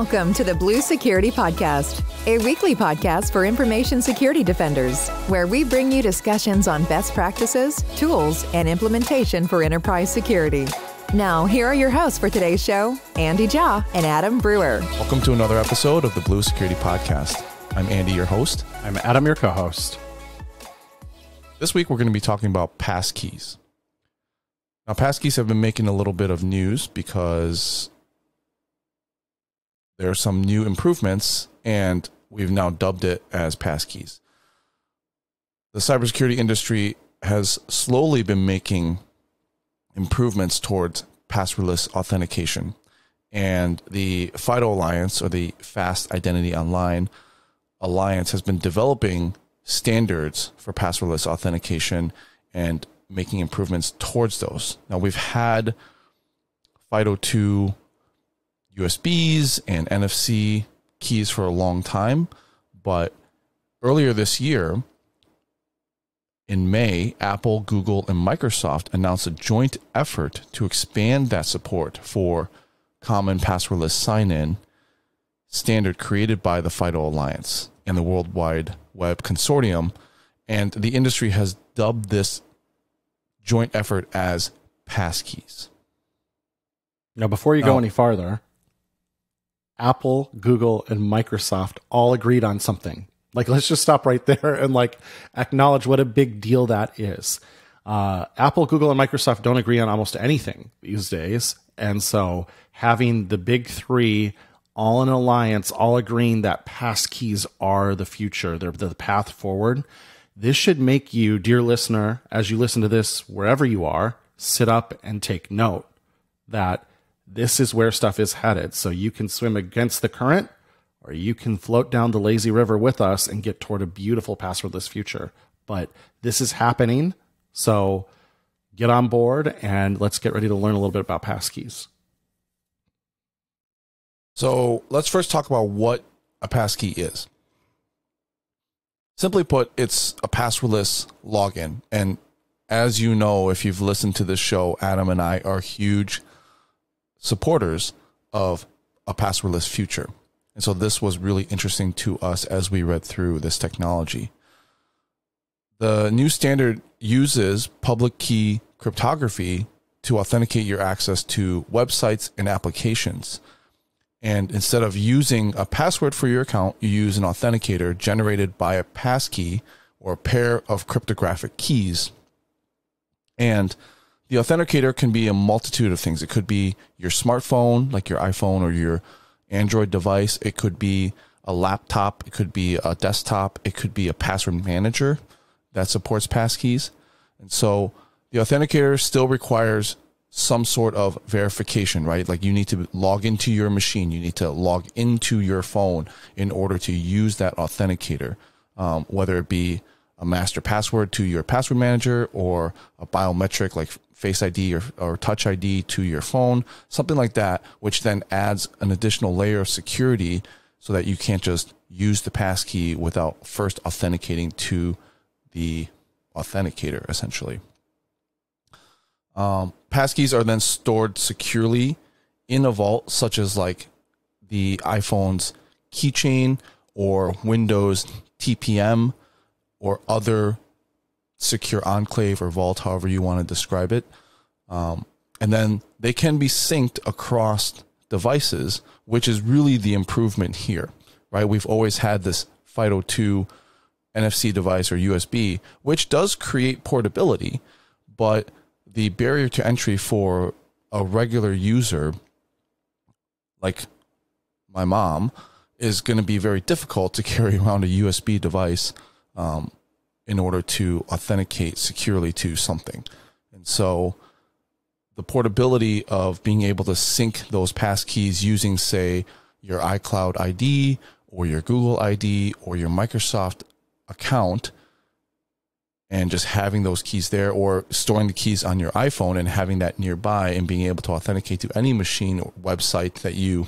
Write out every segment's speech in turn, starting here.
Welcome to the Blue Security Podcast, a weekly podcast for information security defenders, where we bring you discussions on best practices, tools, and implementation for enterprise security. Now, here are your hosts for today's show Andy Jaw and Adam Brewer. Welcome to another episode of the Blue Security Podcast. I'm Andy, your host. I'm Adam, your co host. This week, we're going to be talking about passkeys. Now, passkeys have been making a little bit of news because there are some new improvements, and we've now dubbed it as passkeys. The cybersecurity industry has slowly been making improvements towards passwordless authentication. And the FIDO Alliance, or the Fast Identity Online Alliance, has been developing standards for passwordless authentication and making improvements towards those. Now, we've had FIDO2 USBs and NFC keys for a long time, but earlier this year, in May, Apple, Google, and Microsoft announced a joint effort to expand that support for common passwordless sign in standard created by the FIDO Alliance and the World Wide Web Consortium. And the industry has dubbed this joint effort as passkeys. Now, before you go any farther, Apple, Google, and Microsoft all agreed on something. Like, let's just stop right there and like acknowledge what a big deal that is. Uh, Apple, Google, and Microsoft don't agree on almost anything these days. And so having the big three all in alliance, all agreeing that passkeys are the future, they're the path forward. This should make you, dear listener, as you listen to this, wherever you are, sit up and take note that this is where stuff is headed. So you can swim against the current or you can float down the lazy river with us and get toward a beautiful passwordless future. But this is happening. So get on board and let's get ready to learn a little bit about passkeys. So let's first talk about what a passkey is. Simply put, it's a passwordless login. And as you know, if you've listened to this show, Adam and I are huge supporters of a passwordless future. And so this was really interesting to us as we read through this technology. The new standard uses public key cryptography to authenticate your access to websites and applications. And instead of using a password for your account, you use an authenticator generated by a passkey or a pair of cryptographic keys. And the authenticator can be a multitude of things. It could be your smartphone, like your iPhone or your Android device. It could be a laptop. It could be a desktop. It could be a password manager that supports passkeys. And so the authenticator still requires some sort of verification, right? Like you need to log into your machine, you need to log into your phone in order to use that authenticator, um, whether it be a master password to your password manager or a biometric like Face ID or, or Touch ID to your phone, something like that, which then adds an additional layer of security so that you can't just use the passkey without first authenticating to the authenticator, essentially. Um, passkeys are then stored securely in a vault, such as like the iPhone's keychain or Windows TPM or other secure enclave or vault, however you want to describe it. Um, and then they can be synced across devices, which is really the improvement here, right? We've always had this FIDO2 NFC device or USB, which does create portability, but the barrier to entry for a regular user like my mom is going to be very difficult to carry around a USB device um, in order to authenticate securely to something. And so the portability of being able to sync those passkeys using, say, your iCloud ID or your Google ID or your Microsoft account and just having those keys there or storing the keys on your iPhone and having that nearby and being able to authenticate to any machine or website that you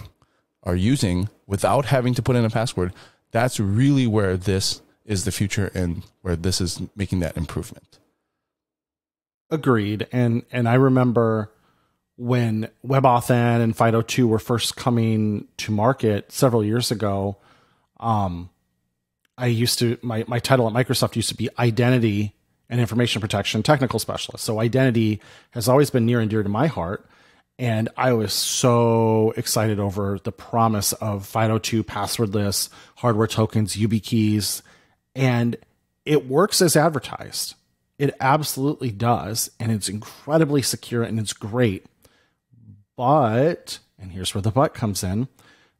are using without having to put in a password, that's really where this is the future and where this is making that improvement. Agreed. And and I remember when WebAuthn and FIDO2 were first coming to market several years ago, um, I used to my my title at Microsoft used to be identity and information protection technical specialist. So identity has always been near and dear to my heart. And I was so excited over the promise of FIDO2 passwordless hardware tokens, YubiKeys, and it works as advertised. It absolutely does. And it's incredibly secure and it's great. But, and here's where the but comes in,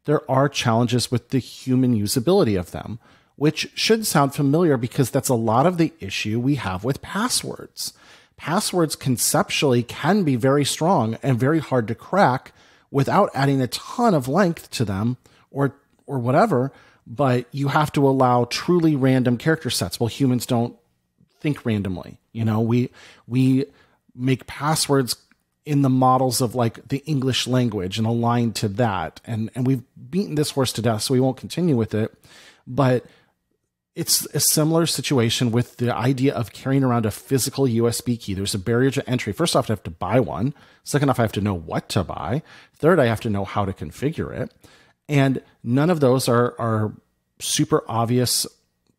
there are challenges with the human usability of them which should sound familiar because that's a lot of the issue we have with passwords. Passwords conceptually can be very strong and very hard to crack without adding a ton of length to them or or whatever, but you have to allow truly random character sets. Well, humans don't think randomly. You know, we we make passwords in the models of like the English language and aligned to that. And and we've beaten this horse to death, so we won't continue with it. But it's a similar situation with the idea of carrying around a physical USB key. There's a barrier to entry. First off, I have to buy one. Second off, I have to know what to buy. Third, I have to know how to configure it. And none of those are, are super obvious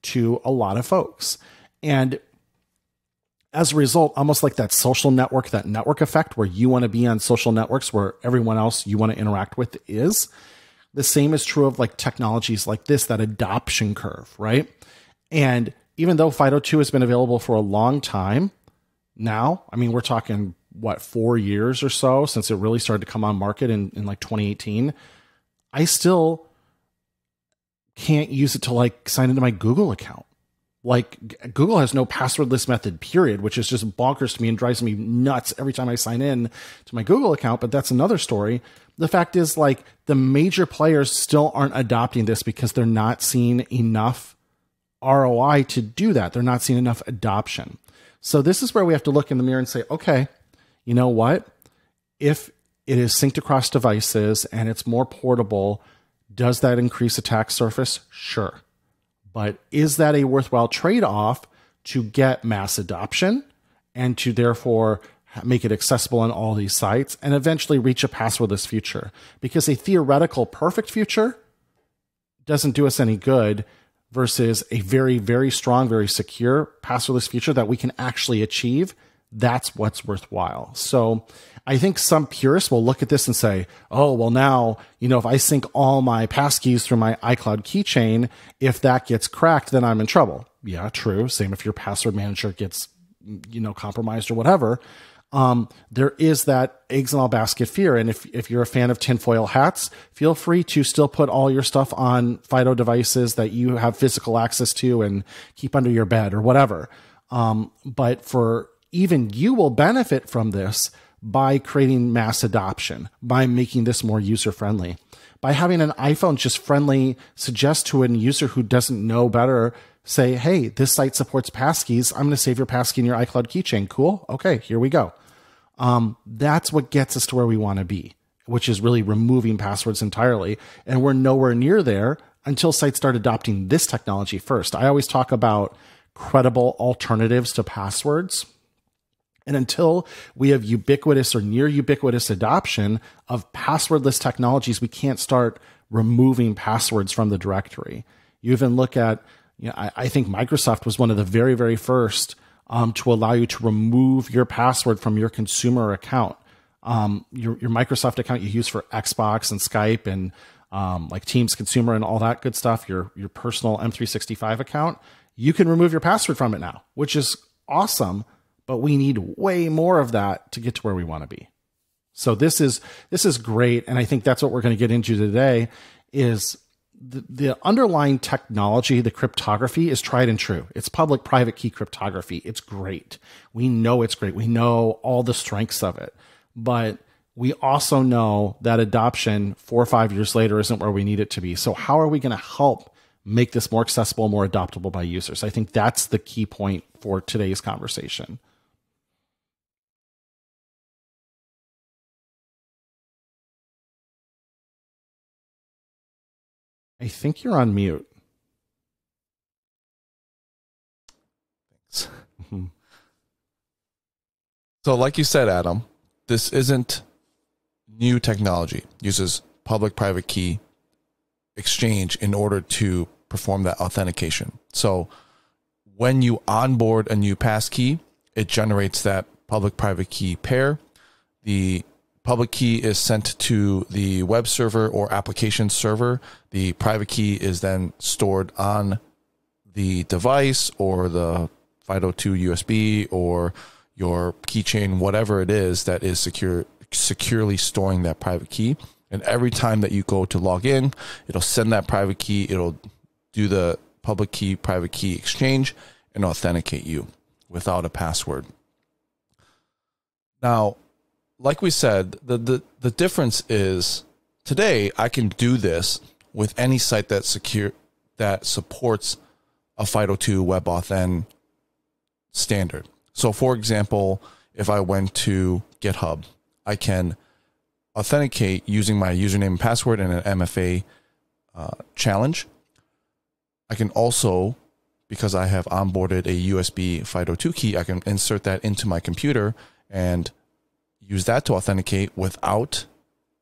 to a lot of folks. And as a result, almost like that social network, that network effect where you want to be on social networks where everyone else you want to interact with is, the same is true of like technologies like this, that adoption curve, right? And even though FIDO2 has been available for a long time now, I mean, we're talking what, four years or so since it really started to come on market in, in like 2018, I still can't use it to like sign into my Google account. Like Google has no passwordless method, period, which is just bonkers to me and drives me nuts every time I sign in to my Google account. But that's another story. The fact is, like, the major players still aren't adopting this because they're not seeing enough ROI to do that. They're not seeing enough adoption. So this is where we have to look in the mirror and say, okay, you know what? If it is synced across devices and it's more portable, does that increase attack surface? Sure. But is that a worthwhile trade off to get mass adoption and to therefore make it accessible on all these sites and eventually reach a passwordless future? Because a theoretical perfect future doesn't do us any good versus a very, very strong, very secure passwordless future that we can actually achieve, that's what's worthwhile. So I think some purists will look at this and say, oh, well, now, you know, if I sync all my passkeys through my iCloud keychain, if that gets cracked, then I'm in trouble. Yeah, true. Same if your password manager gets, you know, compromised or whatever um, there is that eggs in all basket fear. And if, if you're a fan of tinfoil hats, feel free to still put all your stuff on FIDO devices that you have physical access to and keep under your bed or whatever. Um, but for even you will benefit from this by creating mass adoption, by making this more user friendly. By having an iPhone just friendly suggest to a user who doesn't know better say, hey, this site supports passkeys. I'm going to save your passkey in your iCloud keychain. Cool. Okay, here we go um, that's what gets us to where we want to be, which is really removing passwords entirely. And we're nowhere near there until sites start adopting this technology first. I always talk about credible alternatives to passwords. And until we have ubiquitous or near ubiquitous adoption of passwordless technologies, we can't start removing passwords from the directory. You even look at, you know, I, I think Microsoft was one of the very, very first um, to allow you to remove your password from your consumer account. Um, your, your Microsoft account you use for Xbox and Skype and um, like Teams Consumer and all that good stuff, your, your personal M365 account, you can remove your password from it now, which is awesome. But we need way more of that to get to where we want to be. So this is this is great, and I think that's what we're going to get into today. Is the, the underlying technology, the cryptography is tried and true. It's public private key cryptography. It's great. We know it's great. We know all the strengths of it. But we also know that adoption four or five years later isn't where we need it to be. So, how are we going to help make this more accessible, more adoptable by users? I think that's the key point for today's conversation. I think you're on mute. Thanks. So, like you said, Adam, this isn't new technology, uses public private key exchange in order to perform that authentication. So when you onboard a new passkey, it generates that public private key pair. The public key is sent to the web server or application server. The private key is then stored on the device or the FIDO2 USB or your keychain, whatever it is that is secure, securely storing that private key. And every time that you go to log in, it'll send that private key. It'll do the public key, private key exchange and authenticate you without a password. Now, like we said, the, the, the difference is today I can do this with any site that secure that supports a FIDO2 WebAuthn standard. So, for example, if I went to GitHub, I can authenticate using my username and password in an MFA uh, challenge. I can also, because I have onboarded a USB FIDO2 key, I can insert that into my computer and use that to authenticate without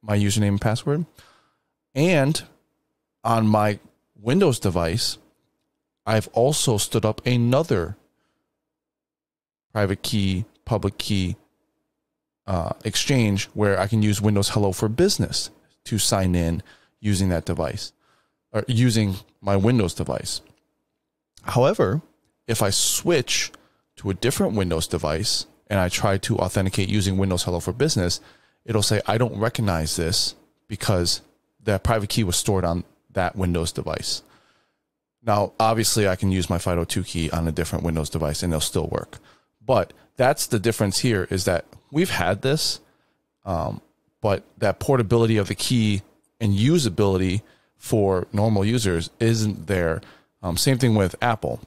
my username and password. And on my Windows device, I've also stood up another private key, public key uh, exchange where I can use Windows Hello for Business to sign in using that device or using my Windows device. However, if I switch to a different Windows device and I try to authenticate using Windows Hello for Business, it'll say, I don't recognize this because that private key was stored on that Windows device. Now, obviously, I can use my FIDO2 key on a different Windows device and they'll still work. But that's the difference here is that we've had this, um, but that portability of the key and usability for normal users isn't there. Um, same thing with Apple.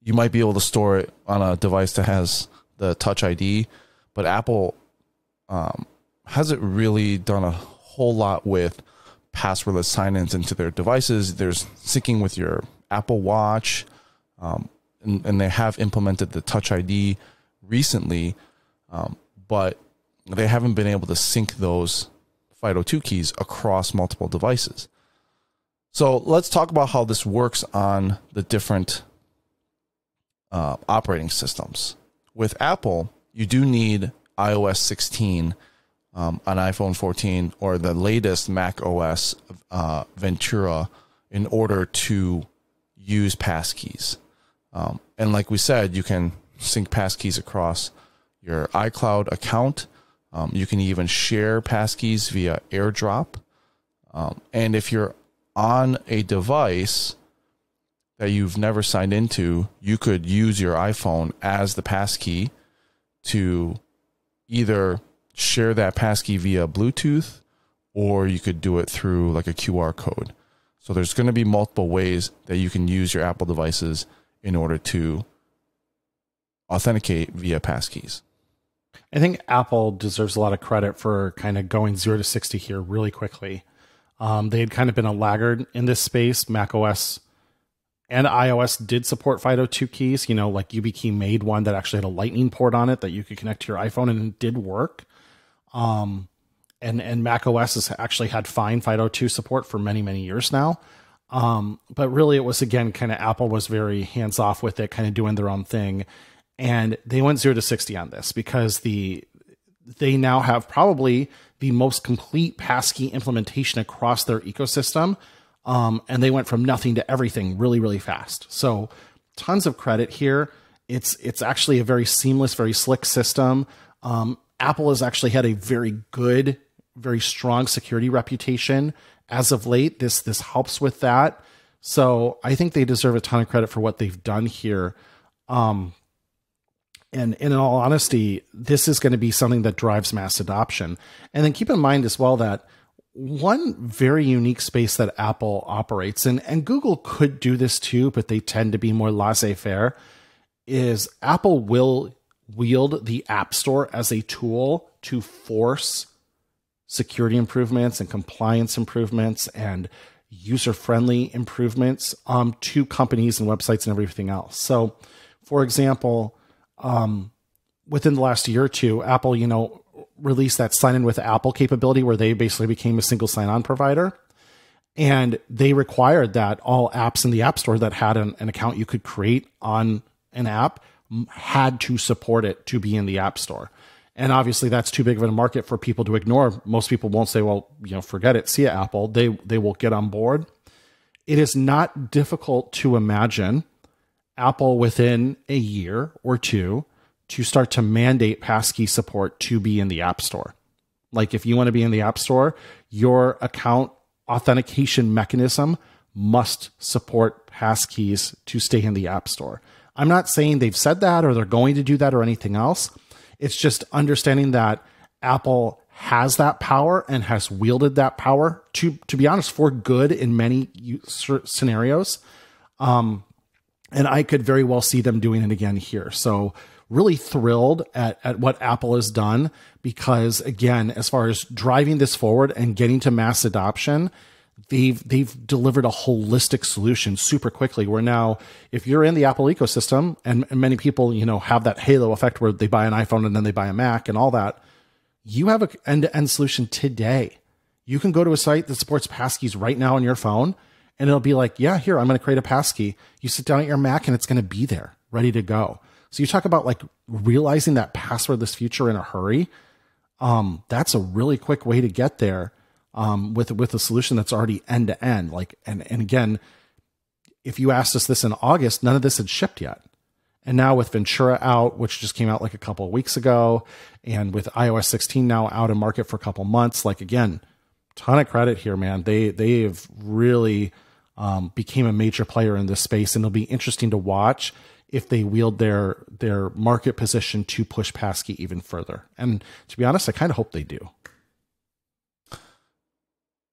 You might be able to store it on a device that has the Touch ID, but Apple um, hasn't really done a whole lot with passwordless sign-ins into their devices. There's syncing with your Apple Watch, um, and, and, they have implemented the Touch ID recently, um, but they haven't been able to sync those FIDO2 keys across multiple devices. So let's talk about how this works on the different uh, operating systems. With Apple, you do need iOS 16 um, on iPhone 14 or the latest Mac OS uh, Ventura in order to use passkeys. Um, and like we said, you can sync passkeys across your iCloud account. Um, you can even share passkeys via AirDrop. Um, and if you're on a device that you've never signed into, you could use your iPhone as the passkey to either share that passkey via Bluetooth or you could do it through like a QR code. So there's going to be multiple ways that you can use your Apple devices in order to authenticate via passkeys. I think Apple deserves a lot of credit for kind of going zero to 60 here really quickly. Um, they had kind of been a laggard in this space. Mac OS and iOS did support FIDO2 keys. You know, like YubiKey made one that actually had a lightning port on it that you could connect to your iPhone and it did work. Um, and, and Mac OS has actually had fine FIDO2 support for many, many years now. Um, but really, it was again kind of Apple was very hands off with it, kind of doing their own thing and they went zero to 60 on this because the they now have probably the most complete passkey implementation across their ecosystem um, and they went from nothing to everything really really fast. So tons of credit here. It's it's actually a very seamless very slick system. Um, apple has actually had a very good very strong security reputation as of late. This this helps with that. So i think they deserve a ton of credit for what they've done here. Um, and, and in all honesty, this is going to be something that drives mass adoption. And then keep in mind as well that one very unique space that Apple operates in, and Google could do this too, but they tend to be more laissez faire, is Apple will wield the App Store as a tool to force security improvements and compliance improvements and user friendly improvements um, to companies and websites and everything else. So, for example, um, within the last year or two, Apple, you know, released that sign in with Apple capability where they basically became a single sign on provider. And they required that all apps in the App Store that had an, an account you could create on an app had to support it to be in the App Store. And obviously, that's too big of a market for people to ignore. Most people won't say, "Well, you know, forget it." See Apple. They they will get on board. It is not difficult to imagine Apple within a year or two to start to mandate passkey support to be in the App Store. Like if you want to be in the App Store, your account authentication mechanism must support passkeys to stay in the App Store. I'm not saying they've said that or they're going to do that or anything else. It's just understanding that Apple has that power and has wielded that power to to be honest for good in many scenarios. Um, and I could very well see them doing it again here. So really thrilled at, at what Apple has done because again, as far as driving this forward and getting to mass adoption, they've they've delivered a holistic solution super quickly where now if you're in the apple ecosystem and, and, many people you know have that halo effect where they buy an iphone and then they buy a mac and all that you have an end-to-end solution today. You can go to a site that supports passkeys right now on your phone and it'll be like yeah here i'm going to create a passkey. You sit down at your mac and it's going to be there ready to go so you talk about like realizing that passwordless future in a hurry um, that's a really quick way to get there um, with with a solution that's already end to end. Like, and and again, if you asked us this in August, none of this had shipped yet. And now with Ventura out, which just came out like a couple of weeks ago, and with iOS 16 now out in market for a couple months, like again, ton of credit here, man. They they have really um, became a major player in this space, and it'll be interesting to watch if they wield their their market position to push Passkey even further. And to be honest, I kind of hope they do.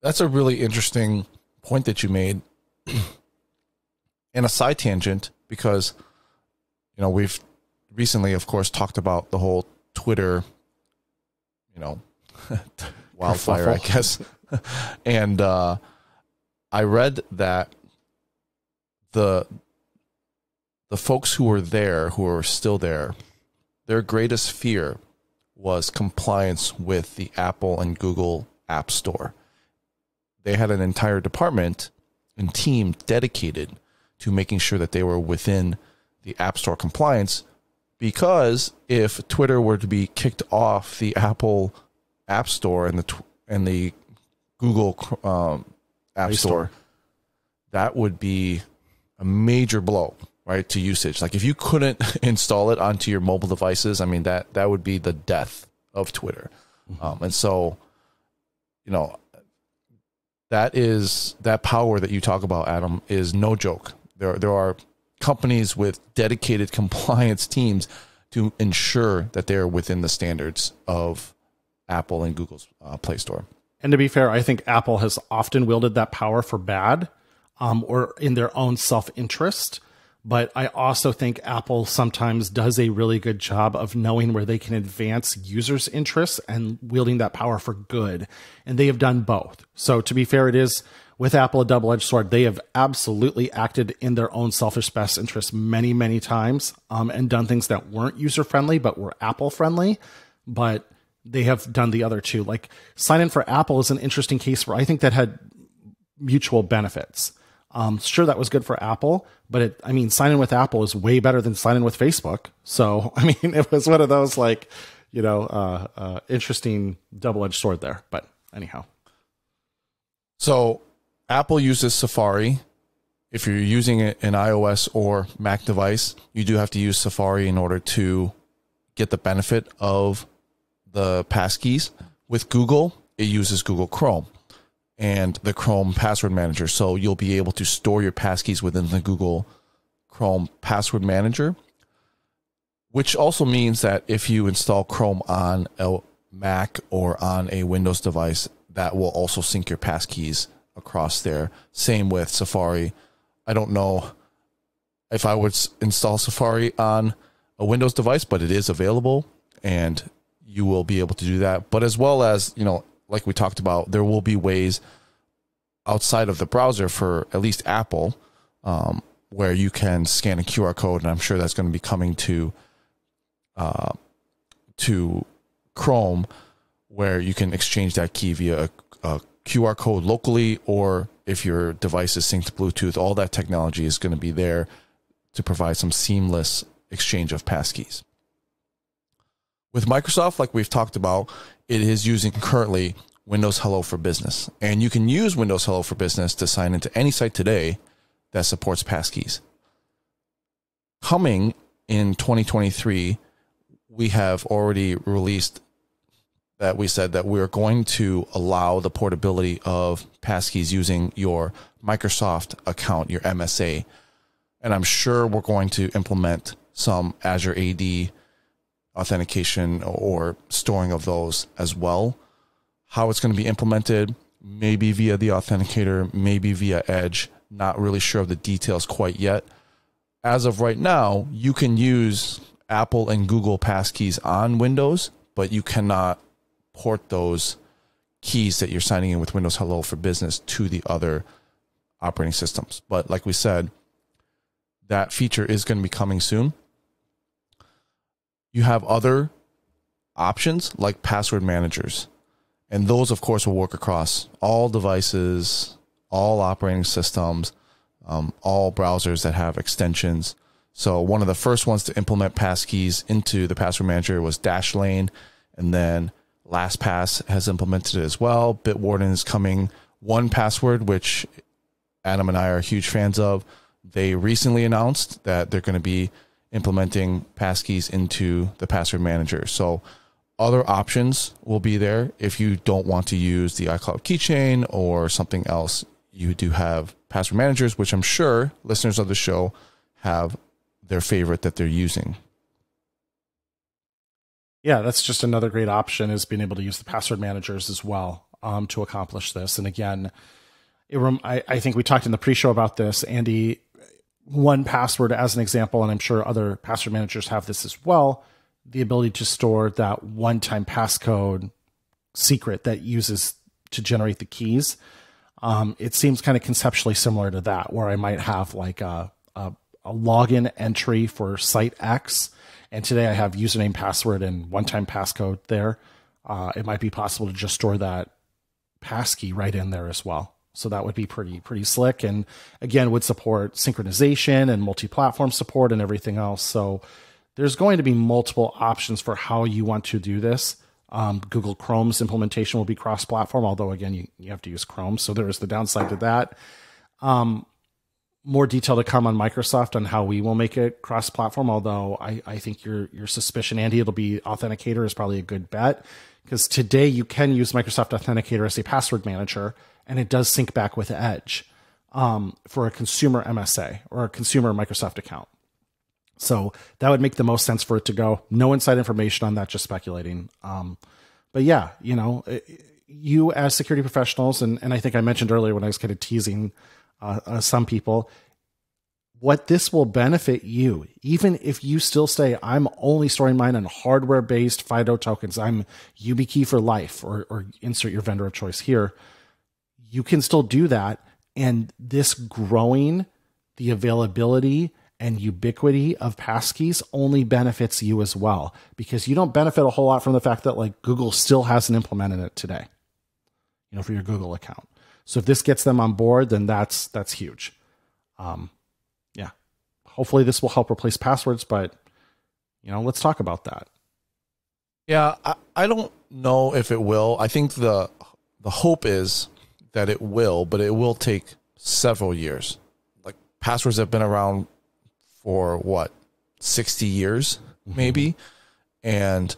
That's a really interesting point that you made. and a side tangent, because, you know, we've recently, of course, talked about the whole Twitter, you know, wildfire, I guess. and uh, I read that the the folks who were there, who are still there, their greatest fear was compliance with the Apple and Google App Store they had an entire department and team dedicated to making sure that they were within the App Store compliance. Because if Twitter were to be kicked off the Apple App Store and the and the Google um, App Store, Store, that would be a major blow, right, to usage. Like if you couldn't install it onto your mobile devices, I mean that that would be the death of Twitter. Mm-hmm. Um, and so, you know, that is that power that you talk about, Adam, is no joke. There there are companies with dedicated compliance teams to ensure that they're within the standards of Apple and Google's uh, Play Store. And to be fair, I think Apple has often wielded that power for bad um, or in their own self interest. But I also think Apple sometimes does a really good job of knowing where they can advance users' interests and wielding that power for good. And they have done both. So to be fair, it is with Apple a double edged sword. They have absolutely acted in their own selfish best interest many, many times um, and done things that weren't user friendly, but were Apple friendly. But they have done the other two. Like sign in for Apple is an interesting case where I think that had mutual benefits. Um, sure, that was good for Apple, but it, I mean, signing with Apple is way better than signing with Facebook. So, I mean, it was one of those like, you know, uh, uh, interesting double edged sword there. But anyhow. So, Apple uses Safari. If you're using an iOS or Mac device, you do have to use Safari in order to get the benefit of the passkeys. With Google, it uses Google Chrome and the Chrome password manager. So you'll be able to store your passkeys within the Google Chrome password manager, which also means that if you install Chrome on a Mac or on a Windows device, that will also sync your passkeys across there. Same with Safari. I don't know if I would install Safari on a Windows device, but it is available and you will be able to do that. But as well as, you know, like we talked about, there will be ways outside of the browser for at least Apple um, where you can scan a QR code, and I'm sure that's going to be coming to uh, to Chrome where you can exchange that key via a, a QR code locally, or if your device is synced to Bluetooth, all that technology is going to be there to provide some seamless exchange of passkeys. With Microsoft, like we've talked about, it is using currently Windows Hello for Business. And you can use Windows Hello for Business to sign into any site today that supports passkeys. Coming in 2023, we have already released that we said that we're going to allow the portability of passkeys using your Microsoft account, your MSA. And I'm sure we're going to implement some Azure AD authentication or storing of those as well. How it's going to be implemented, maybe via the authenticator, maybe via Edge. Not really sure of the details quite yet. As of right now, you can use Apple and Google passkeys on Windows, but you cannot port those keys that you're signing in with Windows Hello for Business to the other operating systems. But like we said, that feature is going to be coming soon. You have other options like password managers. And those, of course, will work across all devices, all operating systems, um, all browsers that have extensions. So, one of the first ones to implement passkeys into the password manager was Dashlane. And then LastPass has implemented it as well. Bitwarden is coming. 1Password, which Adam and I are huge fans of, they recently announced that they're going to be implementing passkeys into the password manager. So other options will be there if you don't want to use the iCloud keychain or something else. You do have password managers, which I'm sure listeners of the show have their favorite that they're using. Yeah, that's just another great option is being able to use the password managers as well um, to accomplish this. And again, rem- I, I think we talked in the pre-show about this. Andy 1Password as an example, and I'm sure other password managers have this as well, the ability to store that one time passcode secret that uses to generate the keys. Um, it seems kind of conceptually similar to that, where I might have like a, a, a login entry for site X, and today I have username, password, and one time passcode there. Uh, it might be possible to just store that passkey right in there as well. So that would be pretty pretty slick, and again would support synchronization and multi-platform support and everything else. So there's going to be multiple options for how you want to do this. Um, Google Chrome's implementation will be cross-platform, although again you, you have to use Chrome, so there is the downside to that. Um, more detail to come on Microsoft on how we will make it cross-platform. Although I, I think your your suspicion, Andy, it'll be Authenticator is probably a good bet because today you can use Microsoft Authenticator as a password manager and it does sync back with Edge um, for a consumer MSA or a consumer Microsoft account. So that would make the most sense for it to go. No inside information on that, just speculating. Um, but yeah, you know, you as security professionals, and, and I think I mentioned earlier when I was kind of teasing uh, uh, some people, what this will benefit you, even if you still say, I'm only storing mine on hardware based FIDO tokens, I'm YubiKey for life, or, or insert your vendor of choice here you can still do that. And this growing the availability and ubiquity of passkeys only benefits you as well because you don't benefit a whole lot from the fact that like Google still hasn't implemented it today, you know, for your Google account. So if this gets them on board, then that's that's huge. Um, hopefully this will help replace passwords, but you know, let's talk about that. Yeah, I, I don't know if it will. I think the the hope is that it will, but it will take several years. Like passwords have been around for what, 60 years, mm-hmm. maybe. And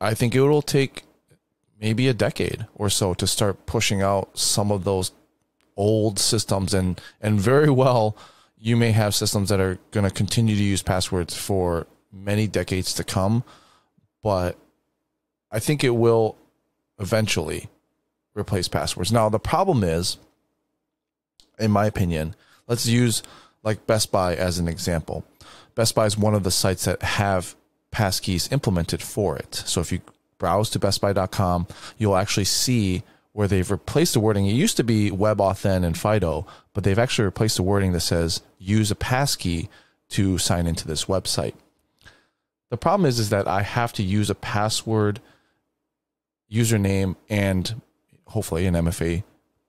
I think it will take maybe a decade or so to start pushing out some of those old systems and and very well you may have systems that are going to continue to use passwords for many decades to come but i think it will eventually replace passwords. Now, the problem is, in my opinion, let's use like Best Buy as an example. Best Buy is one of the sites that have passkeys implemented for it. So if you browse to bestbuy.com, you'll actually see where they've replaced the wording. It used to be WebAuthn and FIDO, but they've actually replaced the wording that says use a passkey to sign into this website. The problem is, is that I have to use a password username and hopefully an MFA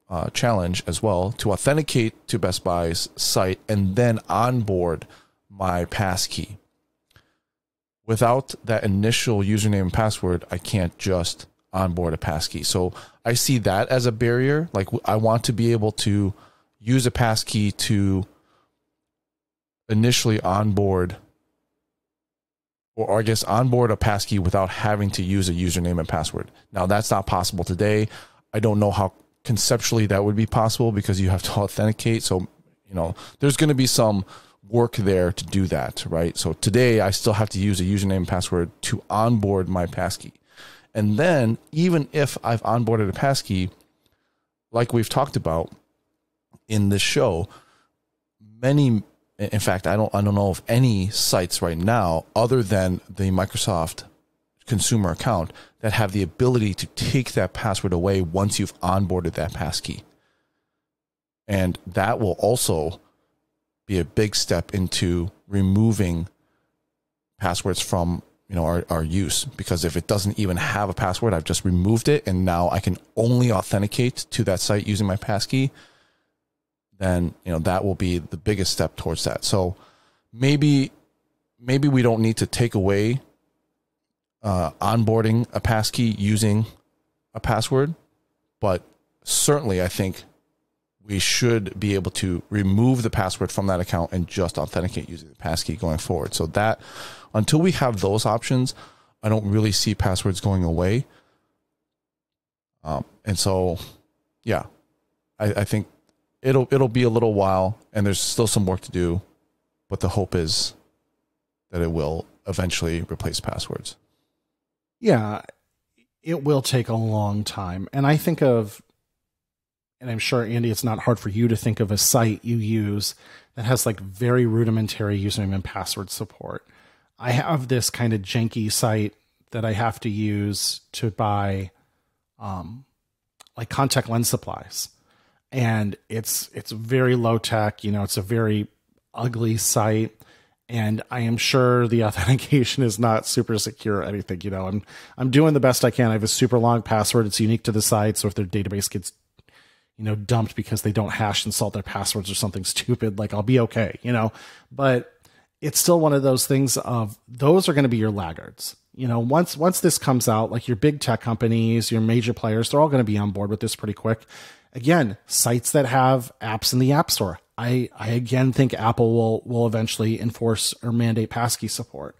uh, challenge as well to authenticate to Best Buy's site and then onboard my passkey. Without that initial username and password, I can't just onboard a passkey. So I see that as a barrier. Like I want to be able to use a passkey to initially onboard or I guess onboard a passkey without having to use a username and password. Now that's not possible today. I don't know how conceptually that would be possible because you have to authenticate. So, you know, there's going to be some work there to do that, right? So today I still have to use a username and password to onboard my passkey. And then even if I've onboarded a passkey, like we've talked about in this show, many in fact, I don't I don't know of any sites right now other than the Microsoft consumer account that have the ability to take that password away once you've onboarded that passkey. And that will also be a big step into removing passwords from you know our, our use because if it doesn't even have a password i've just removed it and now i can only authenticate to that site using my passkey then you know that will be the biggest step towards that. So maybe maybe we don't need to take away uh, onboarding a passkey using a password, but certainly I think we should be able to remove the password from that account and just authenticate using the passkey going forward. So that until we have those options, I don't really see passwords going away. Um, and so, yeah, I, I think it'll it'll be a little while, and there's still some work to do, but the hope is that it will eventually replace passwords. Yeah, it will take a long time, and I think of, and I'm sure Andy, it's not hard for you to think of a site you use that has like very rudimentary username and password support. I have this kind of janky site that I have to use to buy um, like contact lens supplies and it's it's very low tech. You know, it's a very ugly site, and I am sure the authentication is not super secure or anything. You know, I'm I'm doing the best I can. I have a super long password. It's unique to the site, so if their database gets you know dumped because they don't hash and salt their passwords or something stupid, like I'll be okay. You know, but it's still one of those things of those are going to be your laggards you know once once this comes out like your big tech companies your major players they're all going to be on board with this pretty quick again, sites that have apps in the App Store. I, I again think Apple will will eventually enforce or mandate passkey support.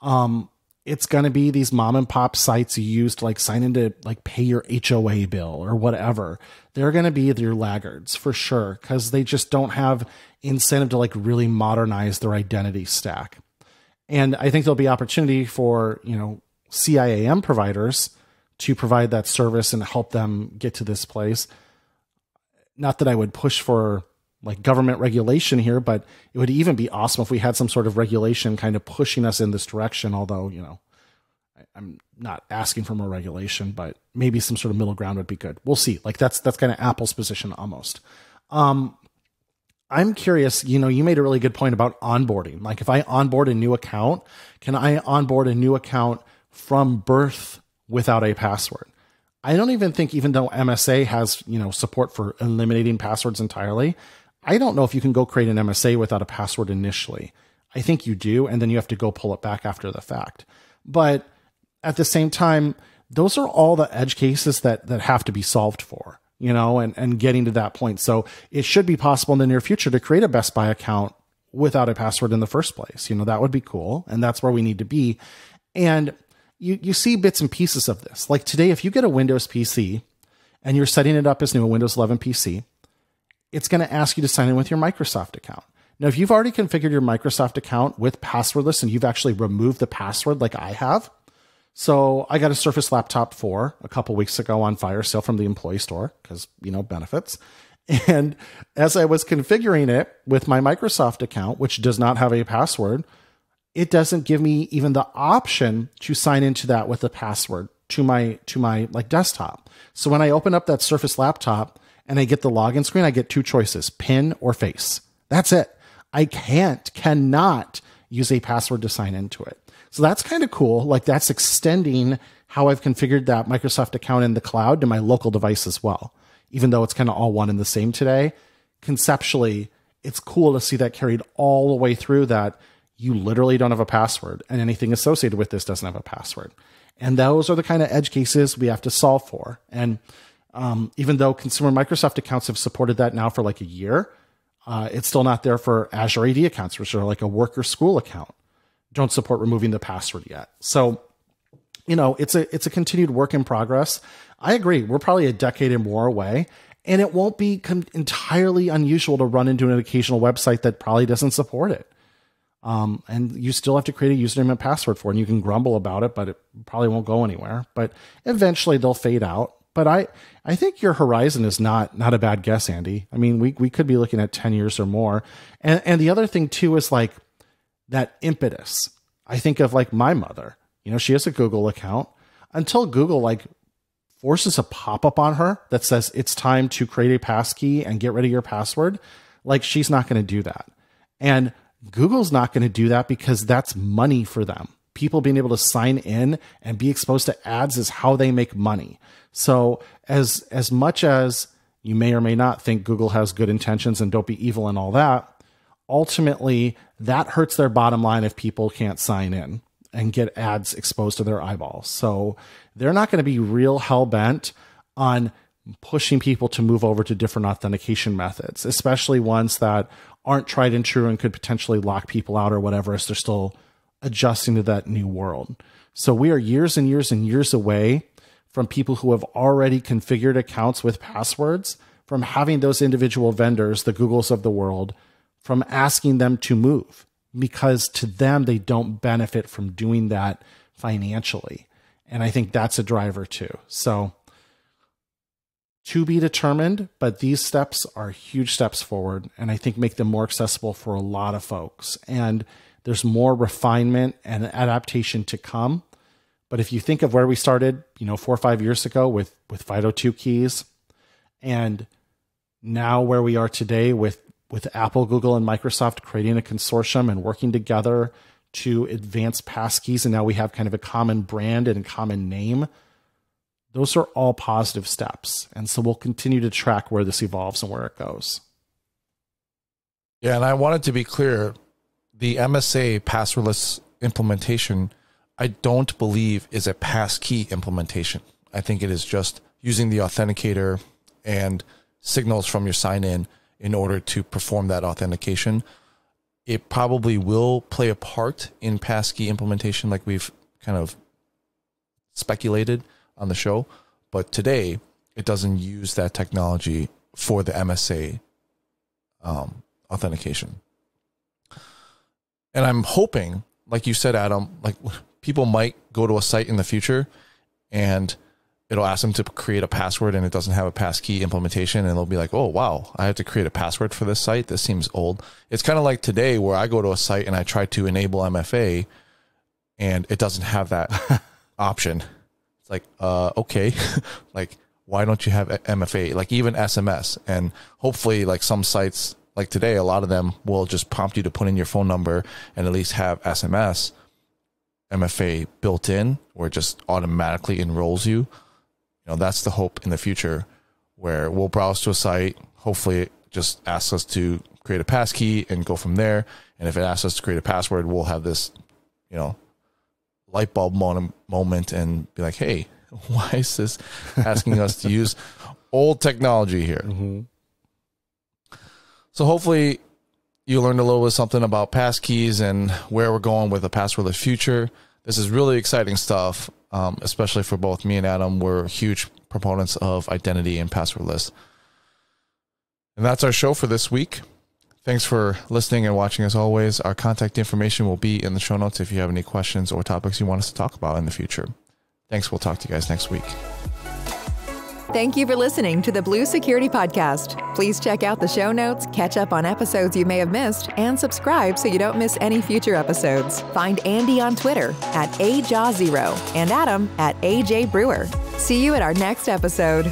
Um, it's going to be these mom and pop sites you use to like sign into like pay your HOA bill or whatever. They're going to be your laggards for sure because they just don't have incentive to like really modernize their identity stack. And I think there'll be opportunity for you know CIAM providers to provide that service and help them get to this place not that I would push for like government regulation here, but it would even be awesome if we had some sort of regulation kind of pushing us in this direction. Although, you know, I, am not asking for more regulation, but maybe some sort of middle ground would be good. We'll see. Like that's that's kind of Apple's position almost. Um, I'm curious, you know, you made a really good point about onboarding. Like if I onboard a new account, can I onboard a new account from birth without a password? I don't even think, even though MSA has you know support for eliminating passwords entirely, I don't know if you can go create an MSA without a password initially. I think you do, and then you have to go pull it back after the fact. But at the same time, those are all the edge cases that that have to be solved for, you know, and and getting to that point. So it should be possible in the near future to create a Best Buy account without a password in the first place. You know, that would be cool, and that's where we need to be. And you, you see bits and pieces of this. Like today, if you get a Windows PC and you're setting it up as new, a Windows 11 PC, it's going to ask you to sign in with your Microsoft account. Now, if you've already configured your Microsoft account with passwordless and you've actually removed the password like I have, so I got a Surface Laptop 4 a couple weeks ago on fire sale from the employee store because, you know, benefits. And as I was configuring it with my Microsoft account, which does not have a password, it doesn't give me even the option to sign into that with a password to my to my like desktop. So when I open up that Surface laptop and I get the login screen, I get two choices, pin or face. That's it. I can't cannot use a password to sign into it. So that's kind of cool. Like that's extending how I've configured that Microsoft account in the cloud to my local device as well. Even though it's kind of all one and the same today, conceptually, it's cool to see that carried all the way through that you literally don't have a password and anything associated with this doesn't have a password. And those are the kind of edge cases we have to solve for. And um, even though consumer Microsoft accounts have supported that now for like a year, uh, it's still not there for Azure AD accounts, which are like a work or school account. Don't support removing the password yet. So, you know, it's a it's a continued work in progress. I agree. We're probably a decade and more away, and it won't be com- entirely unusual to run into an occasional website that probably doesn't support it. Um, and you still have to create a username and password for it. And you can grumble about it, but it probably won't go anywhere. But eventually they'll fade out. But I, I think your horizon is not not a bad guess, Andy. I mean, we we could be looking at ten years or more. And and the other thing too is like that impetus. I think of like my mother. You know, she has a Google account. Until Google like forces a pop up on her that says it's time to create a passkey and get rid of your password, like she's not going to do that. And Google's not going to do that because that's money for them. People being able to sign in and be exposed to ads is how they make money. So as as much as you may or may not think Google has good intentions and don't be evil and all that, ultimately that hurts their bottom line if people can't sign in and get ads exposed to their eyeballs. So they're not going to be real hell bent on pushing people to move over to different authentication methods, especially ones that aren't tried and true and could potentially lock people out or whatever as they're still adjusting to that new world. So we are years and years and years away from people who have already configured accounts with passwords, from having those individual vendors, the Googles of the world, from asking them to move because to them, they don't benefit from doing that financially. And I think that's a driver too. So to be determined, but these steps are huge steps forward and I think make them more accessible for a lot of folks. And there's more refinement and adaptation to come. But if you think of where we started, you know, four or five years ago with with FIDO2 keys, and now where we are today with with Apple, Google, and Microsoft creating a consortium and working together to advance passkeys, and now we have kind of a common brand and a common name those are all positive steps. And so we'll continue to track where this evolves and where it goes. Yeah, and I wanted to be clear the MSA passwordless implementation, I don't believe is a passkey implementation. I think it is just using the authenticator and signals from your sign in in order to perform that authentication. It probably will play a part in passkey implementation, like we've kind of speculated on the show. But today, it doesn't use that technology for the MSA um, authentication. And I'm hoping, like you said, Adam, like people might go to a site in the future and it'll ask them to create a password and it doesn't have a passkey implementation and they'll be like, oh, wow, I have to create a password for this site. This seems old. It's kind of like today where I go to a site and I try to enable MFA and it doesn't have that option it's like, uh, okay, like, why don't you have MFA? Like even SMS, and hopefully, like some sites like today, a lot of them will just prompt you to put in your phone number and at least have SMS MFA built in, where it just automatically enrolls you. You know, that's the hope in the future, where we'll browse to a site. Hopefully, it just asks us to create a passkey and go from there. And if it asks us to create a password, we'll have this, you know, light bulb moment and be like, hey, why is this asking us to use old technology here? Mm-hmm. So hopefully you learned a little bit something about passkeys and where we're going with the passwordless future. This is really exciting stuff, um, especially for both me and Adam. We're huge proponents of identity and passwordless. And that's our show for this week. Thanks for listening and watching as always. Our contact information will be in the show notes if you have any questions or topics you want us to talk about in the future. Thanks. We'll talk to you guys next week. Thank you for listening to the Blue Security Podcast. Please check out the show notes, catch up on episodes you may have missed, and subscribe so you don't miss any future episodes. Find Andy on Twitter at AJaw0 and Adam at AJ Brewer. See you at our next episode.